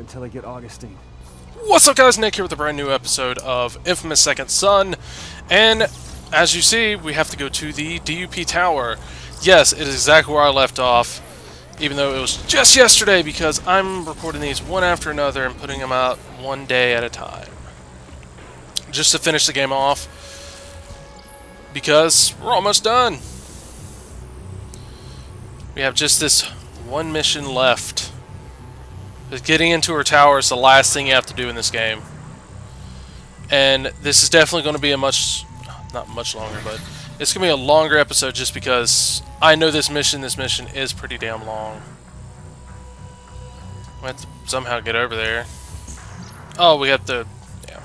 until I get Augustine. What's up guys, Nick here with a brand new episode of Infamous Second Son, and as you see, we have to go to the DUP Tower. Yes, it is exactly where I left off, even though it was just yesterday, because I'm recording these one after another and putting them out one day at a time. Just to finish the game off, because we're almost done. We have just this one mission left. Because getting into her tower is the last thing you have to do in this game. And this is definitely going to be a much, not much longer, but it's going to be a longer episode just because I know this mission, this mission is pretty damn long. We have to somehow get over there. Oh, we have to, yeah.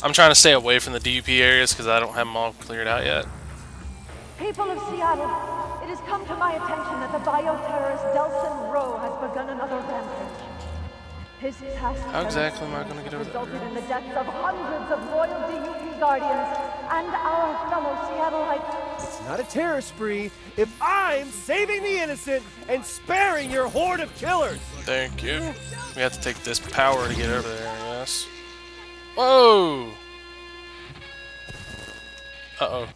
I'm trying to stay away from the DUP areas because I don't have them all cleared out yet. People of Seattle, it has come to my attention that the bioterrorist Delsin Rowe has begun another rampage. His past How exactly am I going to get over resulted there? in the deaths of hundreds of loyal DUP guardians and our fellow Seattleites. It's not a terror spree if I'm saving the innocent and sparing your horde of killers. Thank you. We have to take this power to get over there, yes. Whoa! Uh-oh.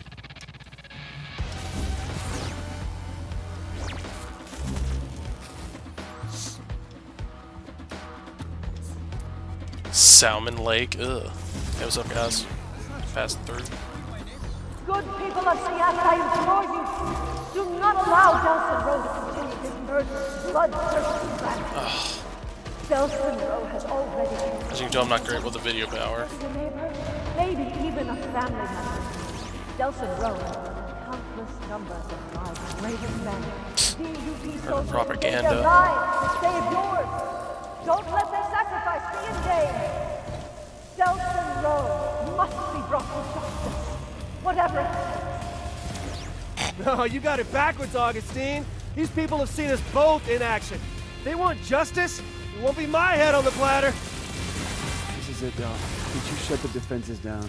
Salmon Lake, ugh. Hey, what's up, guys? Passing through. Good people of Seattle, I implore you, do not allow Delsin Rowe to continue his murderous, bloodthirsty rampage. Delsin Rowe has already As you can tell, I'm not great with the video power. neighbor, maybe even a family member. Delsin Rowe has countless numbers of lives bravest men. DUP soldiers propaganda. Lives to save yours. Don't let their No, you got it backwards, Augustine. These people have seen us both in action. They want justice. It won't be my head on the platter. This is it, Doc. Did you shut the defenses down?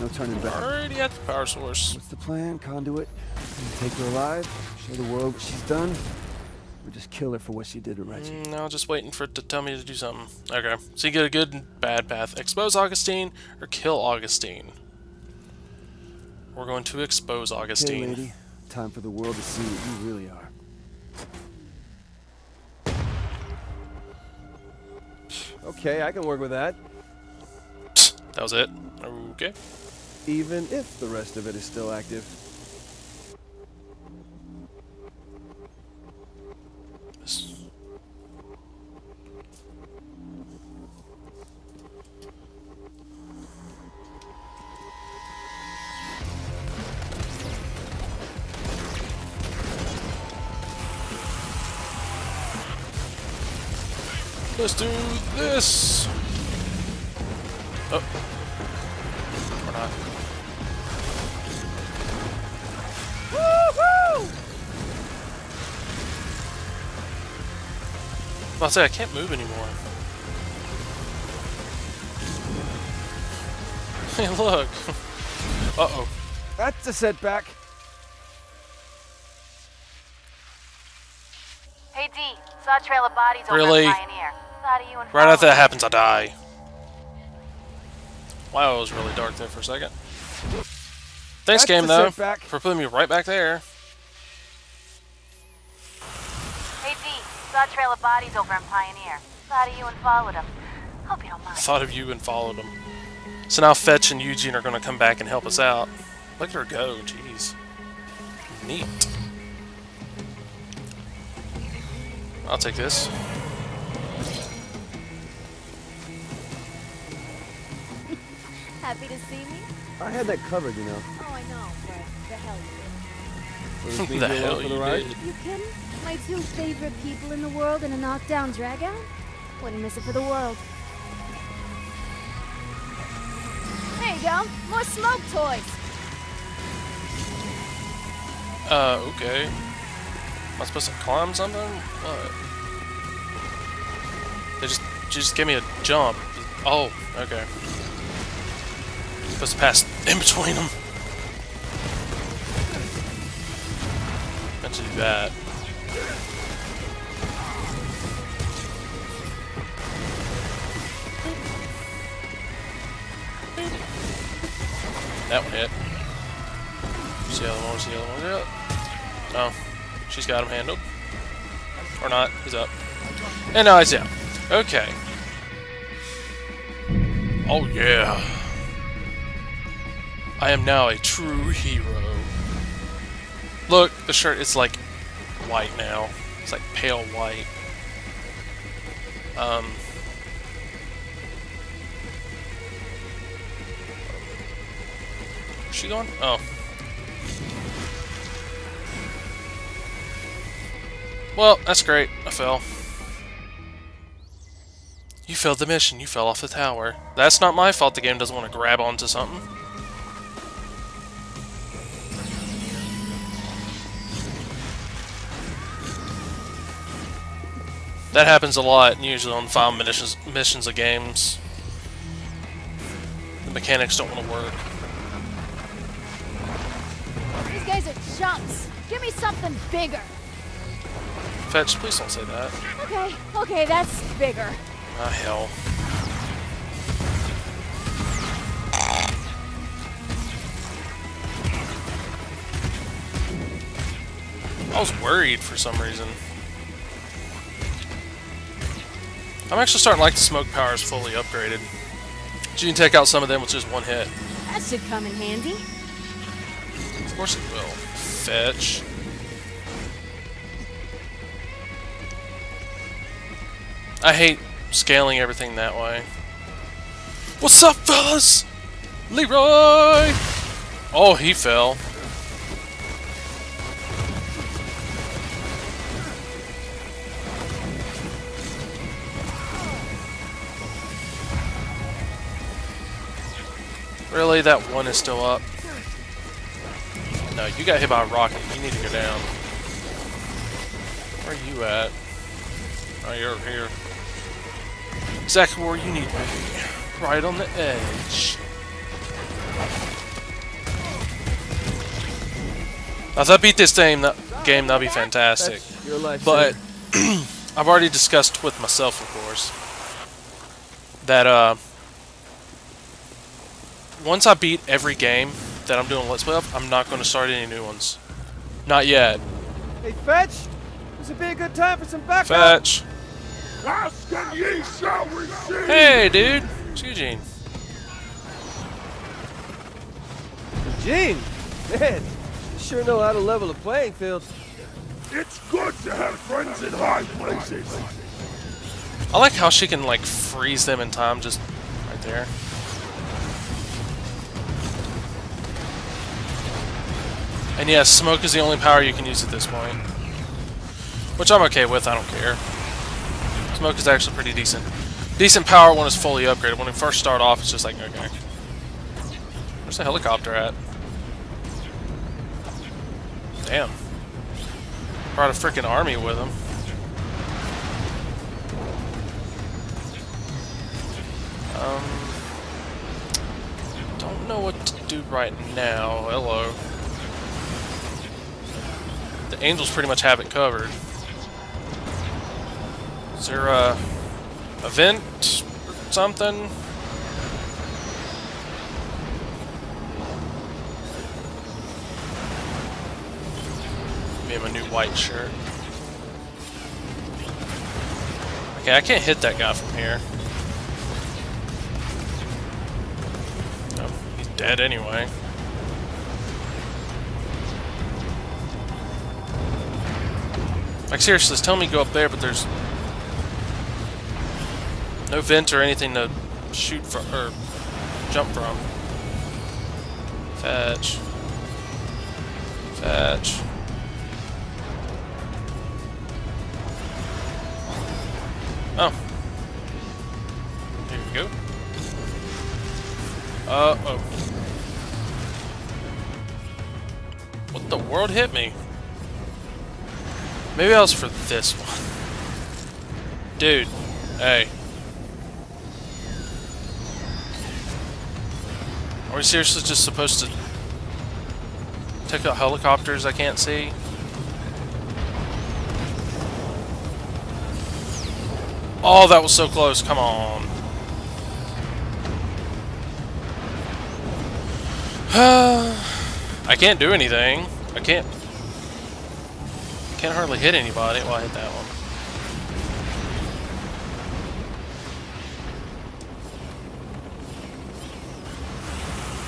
No turning back. Already at the power source. What's the plan, Conduit? Take her alive, show the world what she's done, or just kill her for what she did to Reggie? Mm, No, just waiting for it to tell me to do something. Okay, so you get a good and bad path. Expose Augustine or kill Augustine. We're going to expose Hey, Augustine. lady. Time for the world to see what you really are. Okay, I can work with that. that was it. Okay. Even if the rest of it is still active. Let's do this. Oh. Or not. Woohoo! I'll say I can't move anymore. Hey, look. Uh-oh. That's a setback. Hey D, saw a trail of bodies Really? over at Pioneer. Thought of you and Right after that happens, I die. Wow, it was really dark there for a second. Thanks, That's game, though, setback. for putting me right back there. Hey D, saw a trail of bodies over in Pioneer. Thought of you and followed them. Hope you don't mind. Thought of you and followed them. So now Fetch and Eugene are going to come back and help us out. Look at her go, jeez. Neat. I'll take this. Happy to see me? I had that covered, you know. Oh, I know, but the hell you So the you're hell you the ride? did. did. You kidding? My two favorite people in the world in a knockdown dragout? Wouldn't miss it for the world. There you go. More smoke toys. Uh, okay. Am I supposed to climb something? What? They just, just give me a jump. Oh, okay. Puts pass in between them. Meant to do that. That one hit. See the other one? See the other one? Where's the other? No. She's got him handled. Or not. He's up. And now he's down. Okay. Oh, yeah. I am now a true hero. Look, the shirt is like white now. It's like pale white. Um. Where's she going? Oh. Well, that's great. I fell. You failed the mission. You fell off the tower. That's not my fault the game doesn't want to grab onto something. That happens a lot, usually on final missions, missions of games. The mechanics don't want to work. These guys are chumps. Give me something bigger. Fetch, please don't say that. Okay, okay, that's bigger. Ah, hell. I was worried for some reason. I'm actually starting to like the smoke powers fully upgraded. So you can take out some of them with just one hit. That should come in handy. Of course it will. Fetch. I hate scaling everything that way. What's up, fellas? Leroy! Oh, he fell. Really? That one is still up? No, you got hit by a rocket. You need to go down. Where are you at? Oh, you're over here. Exactly where you need to be. Right on the edge. If I beat this game, that game, that'd be fantastic. Life. But I've already discussed with myself, of course, that uh, once I beat every game that I'm doing Let's Play of, I'm not going to start any new ones. Not yet. Hey, Fetch! This would be a good time for some backup. Fetch. Ask and ye shall receive! Hey, dude. It's Eugene. Gene! Man, you sure know how to level a playing field. It's good to have friends in high places! I like how she can, like, freeze them in time just right there. And yes, smoke is the only power you can use at this point. Which I'm okay with, I don't care. Smoke is actually pretty decent. Decent power when it's fully upgraded. When we first start off, it's just like, okay. Where's the helicopter at? Damn. Brought a freaking army with him. Um, don't know what to do right now. Hello. The angels pretty much have it covered. Is there a event or something? Me and my new white shirt. Okay, I can't hit that guy from here. Oh, he's dead anyway. Like seriously, tell me to go up there, but there's no vent or anything to shoot from or jump from. Fetch. Fetch. Oh. Here we go. Uh oh. What the world hit me? Maybe I was for this one. Dude. Hey. Are we seriously just supposed to take out helicopters I can't see? Oh, that was so close. Come on. I can't do anything. I can't. Can't hardly hit anybody. Well, I hit that one.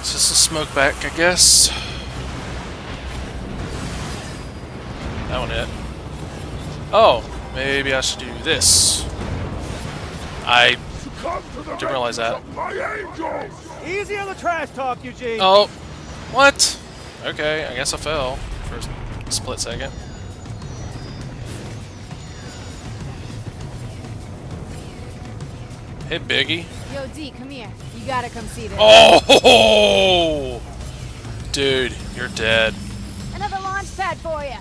It's just a smoke back, I guess. That one hit. Oh, maybe I should do this. I Come to the Didn't realize that. rescue of My angels! Easy on the trash talk, Eugene. Oh, what? Okay, I guess I fell for a split second. Hey, Biggie. Yo, D, come here. You gotta come see this. Oh, dude, you're dead. Another launch pad for you.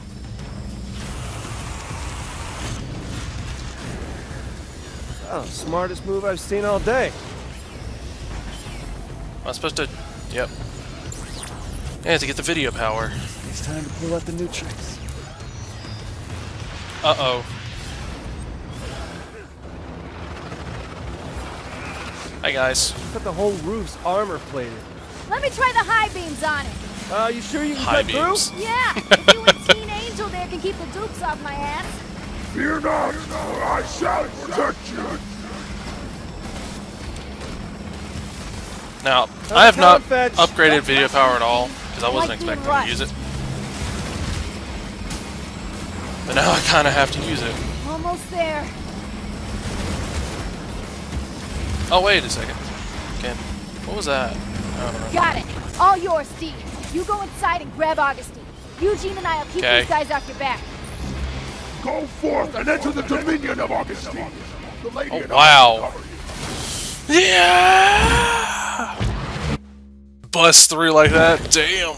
Oh, smartest move I've seen all day. Am I supposed to? Yep. Yeah, to get the video power. It's time to pull out the new tricks. Uh Hi guys. Cut the whole roof's armor plated. Let me try the high beams on it. Uh, you sure you can High cut beams. through? Yeah, if you and Teen Angel there can keep the dupes off my ass. Fear not, I shall protect you! Now, Uh, I have not Fetch. upgraded video power at all because I wasn't Like being expecting to use it. But now I kind of have to use it. Almost there. Oh wait a second. Can what was that? I don't know. Got it. All yours, Steve. You go inside and grab Augustine. Eugene and I'll keep Okay. these guys off your back. Go forth and enter the dominion of Augustine! The lady Oh, and wow. will cover you. Yeah. Bust through like that. Damn.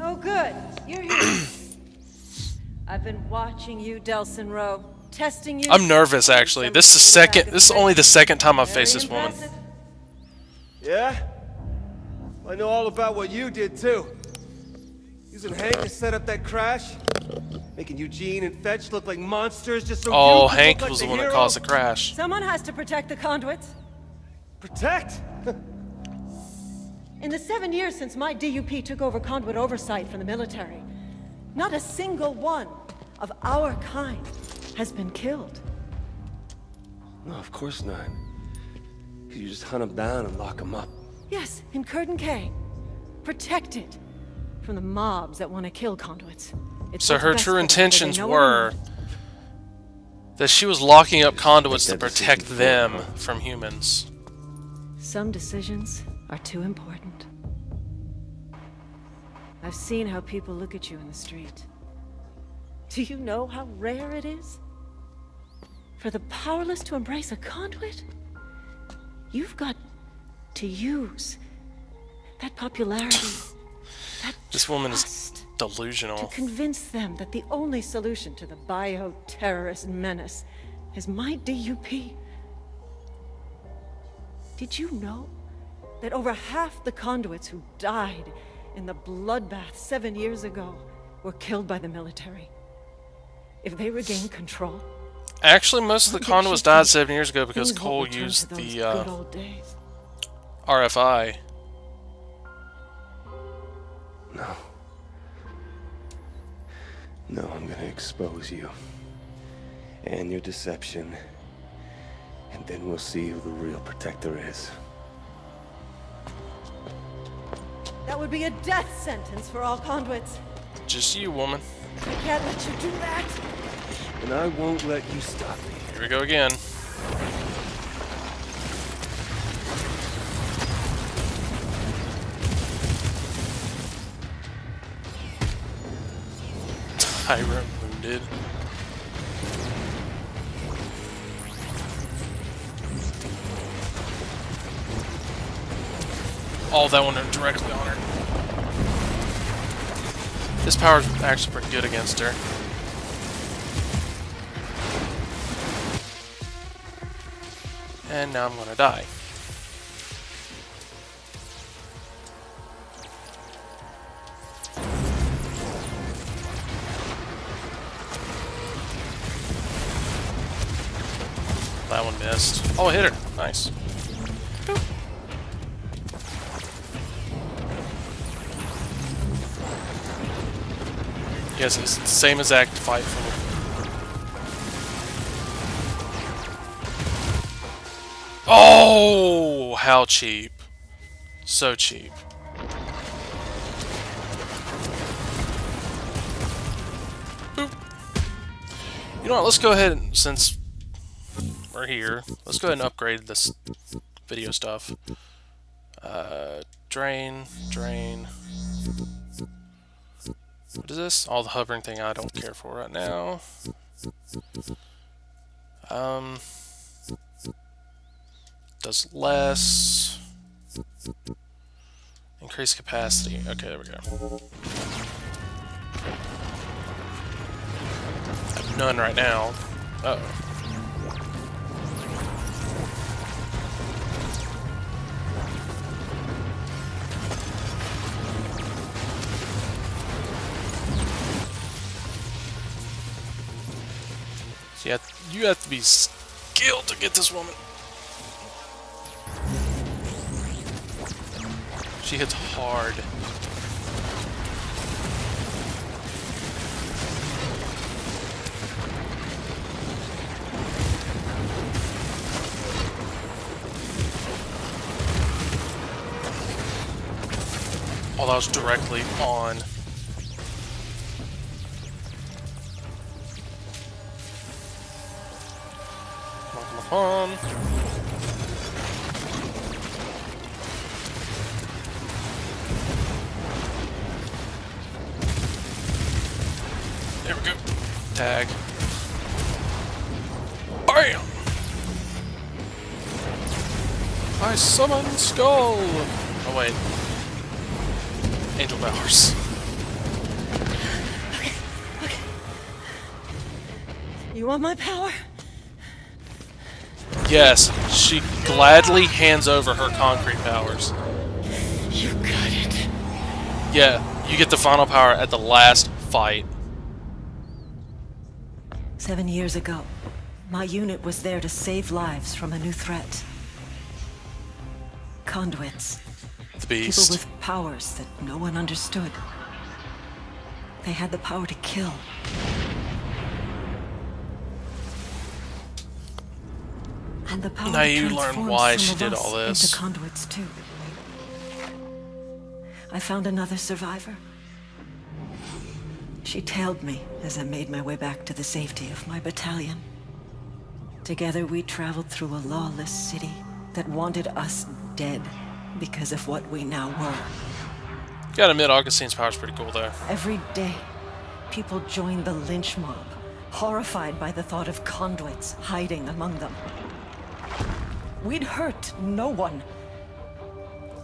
Oh, good. You're here. I've been watching you, Delsin Rowe, testing you. I'm nervous actually. This is the second. This is only the second time I've faced this woman. Yeah? I know all about what you did, too. Using Hank to set up that crash. Making Eugene and Fetch look like monsters just so you Oh, could Hank look like was the the one that caused the crash. Someone has to protect the conduits. Protect? In the seven years since my DUP took over conduit oversight from the military, not a single one of our kind has been killed. no, of course not. You just hunt them down and lock them up. Yes, in Curdun Cay. Protected from the mobs that want to kill conduits. It's So her true for them, whether they intentions know it or were that she was locking up conduits to protect them from humans. Some decisions are too important. I've seen how people look at you in the street. Do you know how rare it is? For the powerless to embrace a conduit? You've got to use that popularity, that This woman is delusional. to convince them that the only solution to the bioterrorist menace is my DUP. Did you know that over half the conduits who died in the bloodbath seven years ago were killed by the military? If they regain control, Actually, most of the What makes conduits died think seven years ago because Cole used the uh. RFI. No. No, I'm gonna expose you. And your deception. And then we'll see who the real protector is. That would be a death sentence for all conduits. Just you, woman. I can't let you do that. And I won't let you stop me. Here we go again. Tyrant wounded. All that one directly on her. This power's actually pretty good against her. and now I'm gonna die. That one missed. Oh, I hit her. Nice. Yes, it's the same exact fight from how cheap! So cheap. Boop. You know what? Let's go ahead and since we're here, let's go ahead and upgrade this video stuff. Uh, drain, drain. What is this? All the hovering thing I don't care for right now. Um, does less. Increase capacity. Okay, there we go. I have none right now. Uh oh. So you have, you have to be skilled to get this woman. She hits hard. Oh, that was directly on. Come on, come on, There we go. Tag. Bam! I summon Skull! Oh wait. Angel Powers. You want my power? Yes, she gladly hands over her concrete powers. You got it. Yeah, you get the final power at the last fight. Seven years ago, my unit was there to save lives from a new threat. Conduits. The People with powers that no one understood. They had the power to kill. And the power Now you learn why she did all this. Into conduits too. I found another survivor. She tailed me as I made my way back to the safety of my battalion. Together we traveled through a lawless city that wanted us dead because of what we now were. Gotta admit, Augustine's power's pretty cool though. Every day, people joined the lynch mob, horrified by the thought of conduits hiding among them. We'd hurt no one,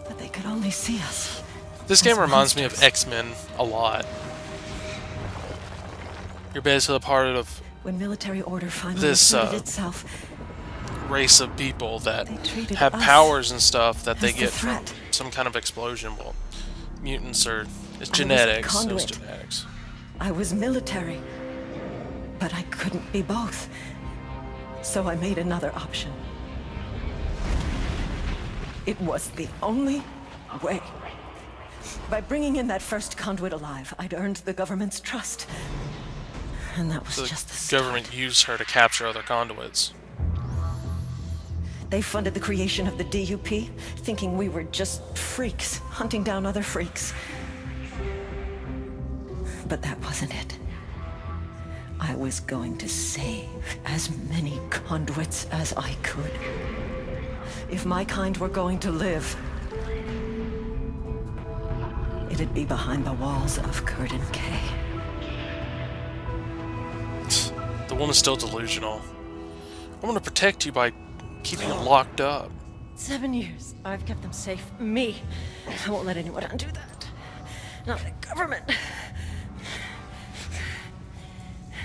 but they could only see us. This game reminds me of. X-Men a lot. You're basically a part of When military order finally This, uh, itself, race of people that have powers and stuff that they as the get from some kind of explosion. Well, mutants are it's genetics. It was genetics. I was military, but I couldn't be both. So I made another option. It was the only way. By bringing in that first conduit alive, I'd earned the government's trust. And that was So just the the start. government used her to capture other conduits. They funded the creation of the DUP, thinking we were just freaks, hunting down other freaks. But that wasn't it. I was going to save as many conduits as I could. If my kind were going to live, it'd be behind the walls of Curtin K. woman's still delusional. I'm gonna protect you by keeping them locked up. Seven years. I've kept them safe. Me. I won't let anyone undo that. Not the government.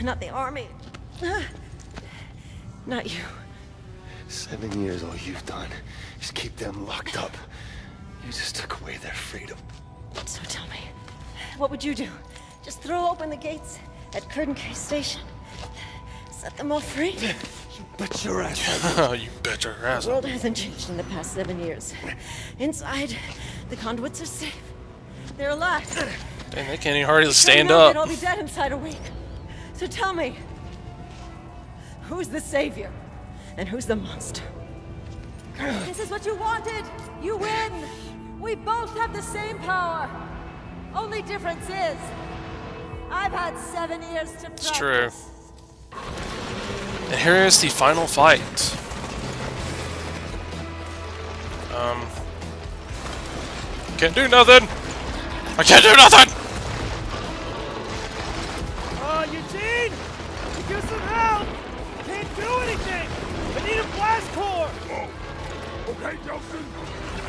Not the army. Not you. Seven years, all you've done is keep them locked up. You just took away their freedom. So tell me, what would you do? Just throw open the gates at Curdun Cay Station? Set them all free? You bet your ass. you bet your ass. The world hasn't changed in the past seven years. Inside, the conduits are safe. They're alive. Dang, they can't even hardly You stand know up. that I'll be dead inside a week. So tell me, who's the savior and who's the monster? This is what you wanted! You win! We both have the same power! Only difference is, I've had seven years to practice. It's true. And here is the final fight. Um. Can't do nothing! I can't do nothing! Uh, Eugene! You give some help! Can't do anything! I need a blast core! Okay, Delsin.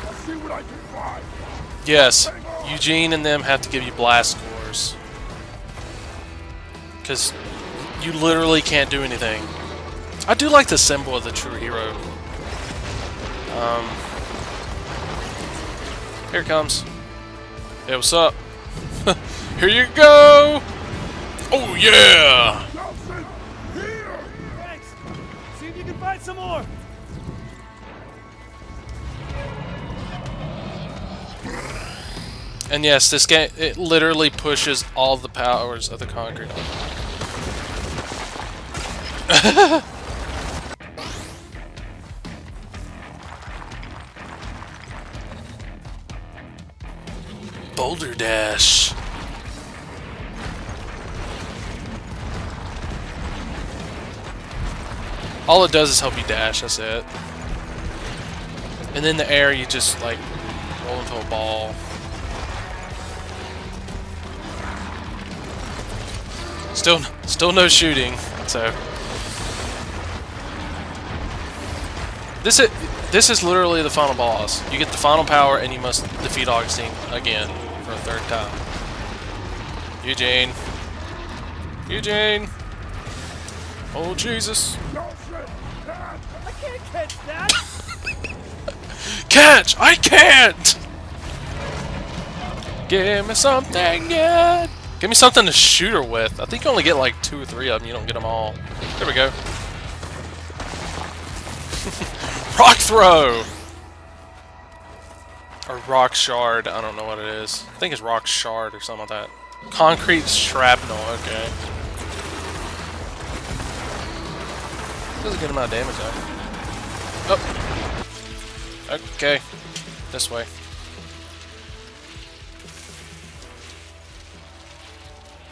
I'll see what I can find. Yes, Eugene and them have to give you blast scores. Because you literally can't do anything. I do like the symbol of the true hero. Um, here it comes. Hey, what's up? here you go! Oh, yeah! Thanks! See if you can find some more! And yes, this game, it literally pushes all the powers of the concrete. Boulder Dash. All it does is help you dash, that's it. And in the air, you just, like, roll into a ball. Still, still no shooting, so... This is, this is literally the final boss. You get the final power, and you must defeat Augustine again third time. Eugene. Eugene. Oh, Jesus. I can't catch that! Catch! I can't! Give me something good. Give me something to shoot her with. I think you only get like two or three of them. You don't get them all. There we go. rock throw! Or rock shard. I don't know what it is. I think it's rock shard or something like that. Concrete shrapnel. Okay. Does a good amount of damage though. Oh. Okay. This way.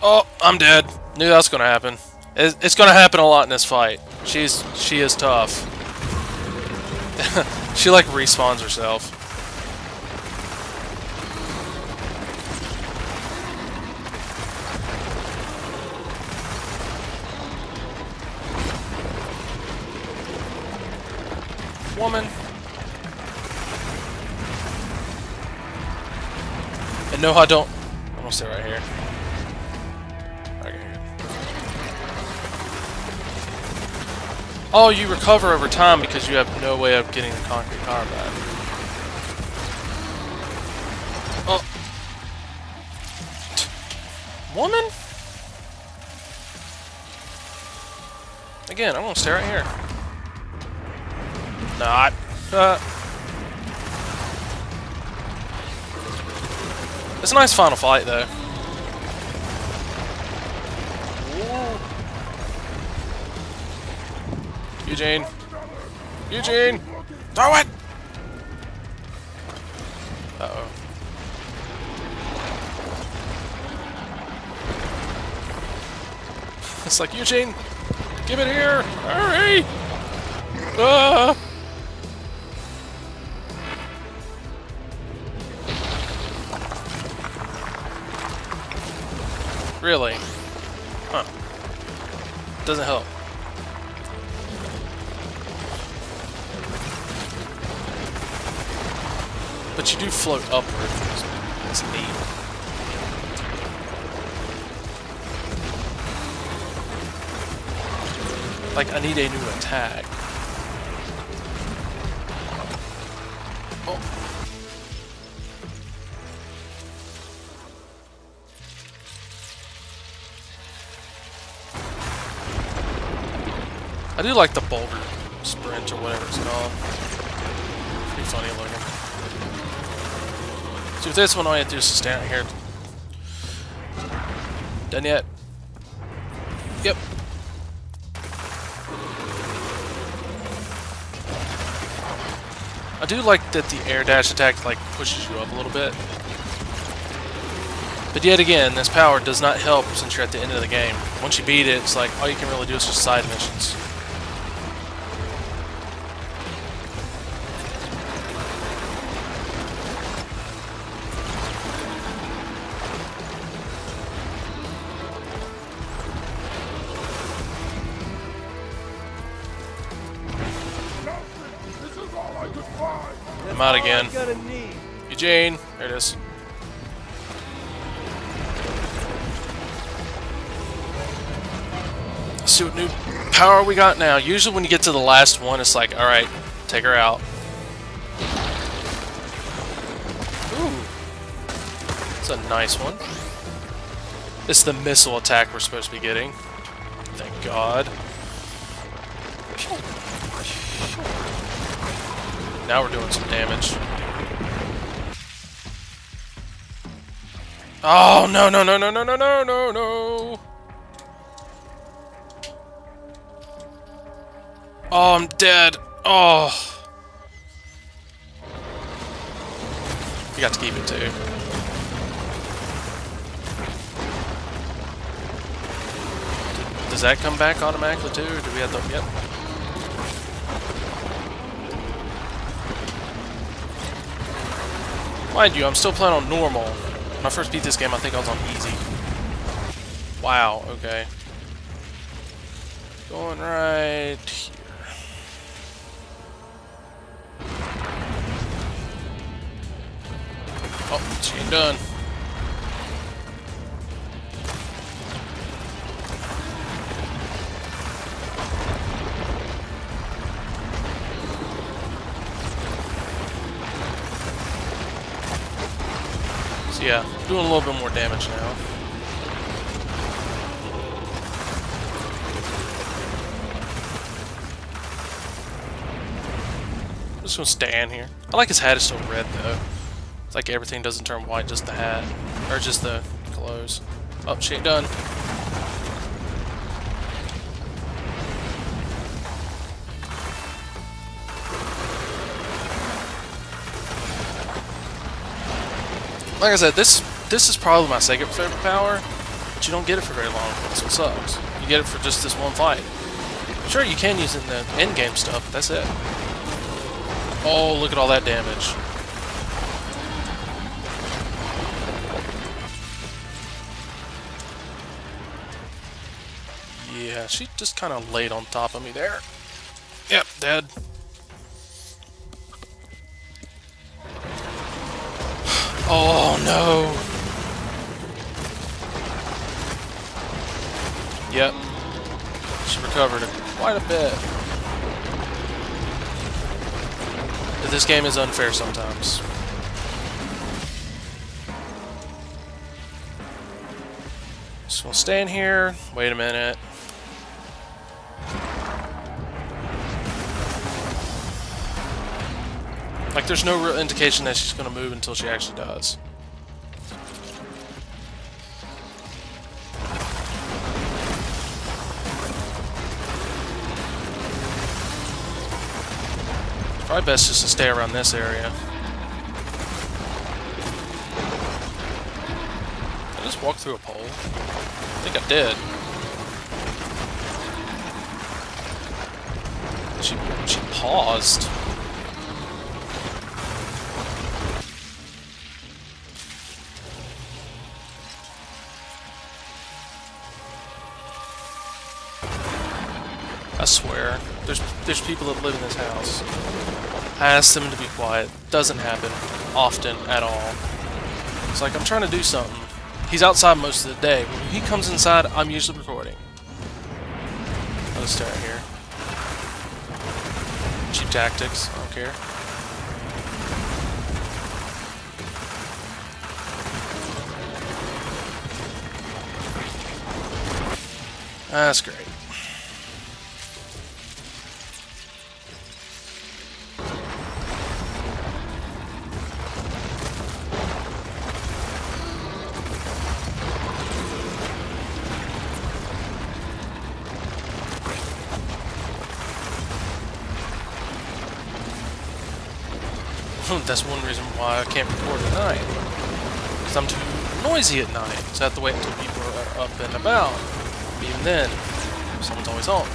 Oh, I'm dead. Knew that's gonna happen. It's gonna happen a lot in this fight. She's she is tough. she like respawns herself. Woman. And no, I don't. I'm gonna stay right here. Okay. Oh, you recover over time because you have no way of getting the concrete power back. Oh. Woman? Again, I'm gonna stay right here. Not. Uh. It's a nice final fight, though. Eugene. Eugene! Throw it! Uh-oh. It's like, Eugene! Give it here! Hurry! Ah! Doesn't help. But you do float upward. It's neat. Like, I need a new attack. I do like the boulder sprint or whatever it's called. Pretty funny looking. So with this one, all you have to do is stand here. Done yet? Yep. I do like that the air dash attack like pushes you up a little bit. But yet again, this power does not help since you're at the end of the game. Once you beat it, it's like all you can really do is just side missions. I'm out again. I'm gonna need. Eugene, there it is. Let's see what new power we got now. Usually when you get to the last one, it's like, alright, take her out. Ooh. It's a nice one. It's the missile attack we're supposed to be getting. Thank God. Now we're doing some damage. Oh, no, no, no, no, no, no, no, no, no. Oh, I'm dead. Oh. You got to keep it too. Does that come back automatically too, or do we have to... Yep. Mind you, I'm still playing on normal. When I first beat this game, I think I was on easy. Wow, okay. Going right here. Oh, she done. Yeah, doing a little bit more damage now. I'm just gonna stand here. I like his hat is still red though. It's like everything doesn't turn white, just the hat. Or just the clothes. Oh, she ain't done. Like I said, this this is probably my second favorite power, but you don't get it for very long. That's what sucks. You get it for just this one fight. Sure, you can use it in the end game stuff, that's it. Oh, look at all that damage. Yeah, she just kind of laid on top of me there. Yep, dead. Oh no! Yep. She recovered quite a bit. But this game is unfair sometimes. So we'll stay in here. Wait a minute. Like, there's no real indication that she's going to move until she actually does. It's probably best just to stay around this area. Did I just walk through a pole? I think I did. She, she paused. There's people that live in this house. I ask them to be quiet. Doesn't happen often at all. It's like I'm trying to do something. He's outside most of the day. When he comes inside, I'm usually recording. Stay right here. Cheap tactics. I don't care. That's great. That's one reason why I can't record at night. Because I'm too noisy at night. So I have to wait until people are uh, up and about. Even then, someone's always on.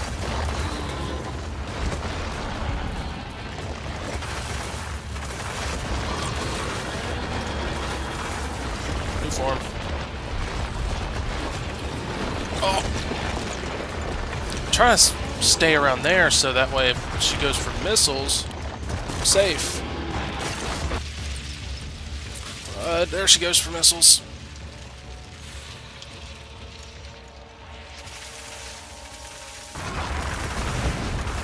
New form. Oh! Try to stay around there so that way if she goes for missiles, I'm safe. Uh, there she goes for missiles.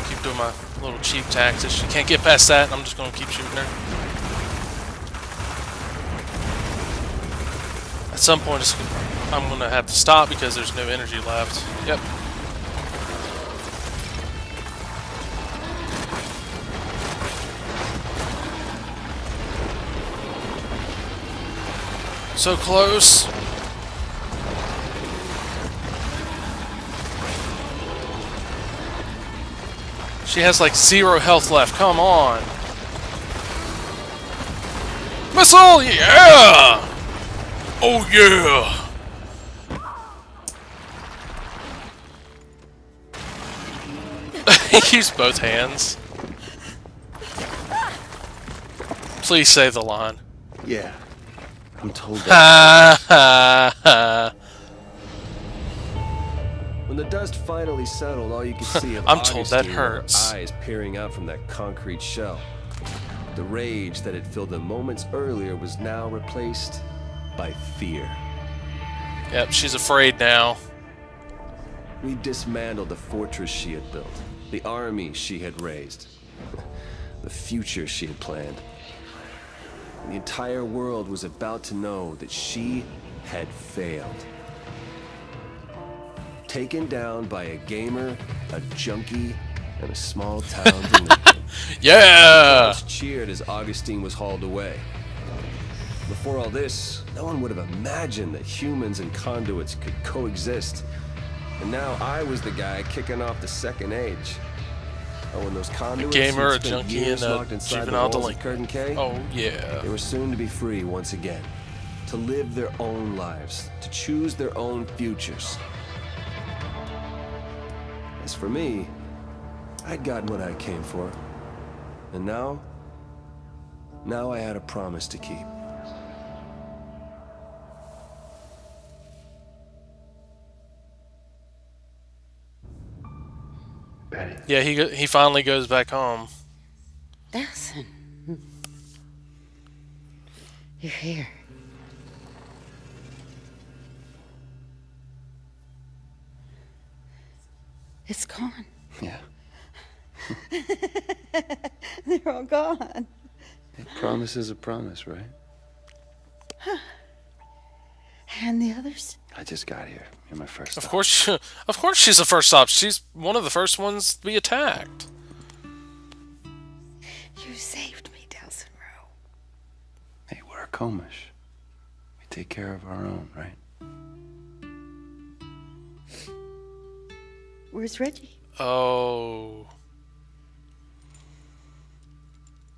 Keep doing my little cheap taxes. She can't get past that, I'm just gonna keep shooting her. At some point, I'm gonna have to stop because there's no energy left. Yep. So close. She has like zero health left. Come on. Missile! Yeah! Oh yeah! Use both hands. Please say the line. Yeah. I'm told that. Ha ha ha. When the dust finally settled, all you could see of I'm told that Augustine were her hurts. eyes peering out from that concrete shell. The rage that had filled them moments earlier was now replaced by fear. Yep, she's afraid now. We dismantled the fortress she had built, the army she had raised, the future she had planned. The entire world was about to know that she had failed. Taken down by a gamer, a junkie, and a small town delinquent. Yeah! Crowds cheered as Augustine was hauled away. Before all this, no one would have imagined that humans and conduits could coexist. And now I was the guy kicking off the second age. Oh, and those conduits gamer, a junkie, and uh, a the juvenile delinquent. K, Oh yeah. they were soon to be free once again. To live their own lives, to choose their own futures. As for me, I'd gotten what I came for. And now, now I had a promise to keep. Yeah, he he finally goes back home. Dawson. You're here. It's gone. Yeah. They're all gone. A promise is a promise, right? And the others? I just got here. You're my first. Of stop. course, she, of course, she's the first stop. She's one of the first ones to be attacked. You saved me, Delsin Rowe. Hey, we're Akomish. We take care of our own, right? Where's Reggie? Oh.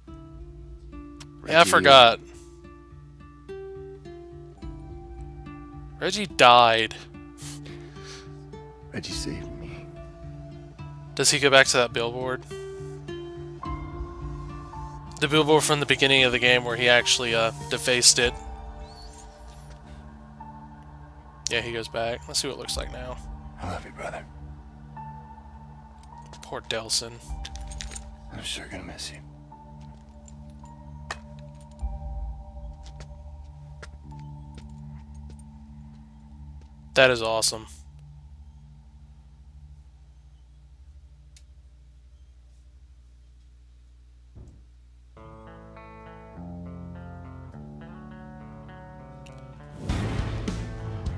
Yeah, I Reggie- forgot. Reggie died. Reggie saved me. Does he go back to that billboard? The billboard from the beginning of the game where he actually uh, defaced it. Yeah, he goes back. Let's see what it looks like now. I love you, brother. Poor Delsin. I'm sure gonna miss you. That is awesome.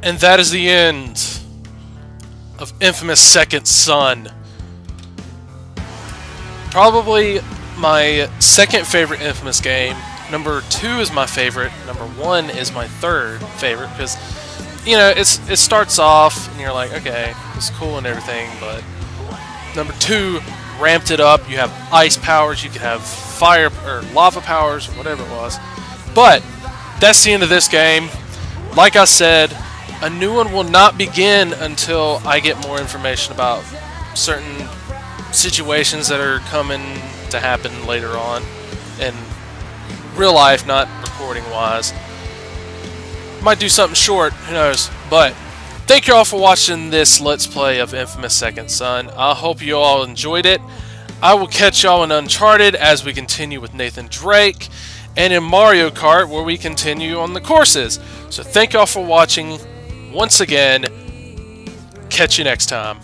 And that is the end of Infamous Second Son. Probably my second favorite Infamous game. Number two is my favorite. Number one is my third favorite because you know, it's it starts off and you're like, okay, it's cool and everything, but number two ramped it up. You have ice powers, you can have fire or lava powers, whatever it was. But that's the end of this game. Like I said, a new one will not begin until I get more information about certain situations that are coming to happen later on in real life, not recording wise. Might do something short, who knows. But thank you all for watching this Let's Play of Infamous Second Son. I hope you all enjoyed it. I will catch y'all in Uncharted as we continue with Nathan Drake, and in Mario Kart where we continue on the courses. So thank y'all for watching once again. Catch you next time.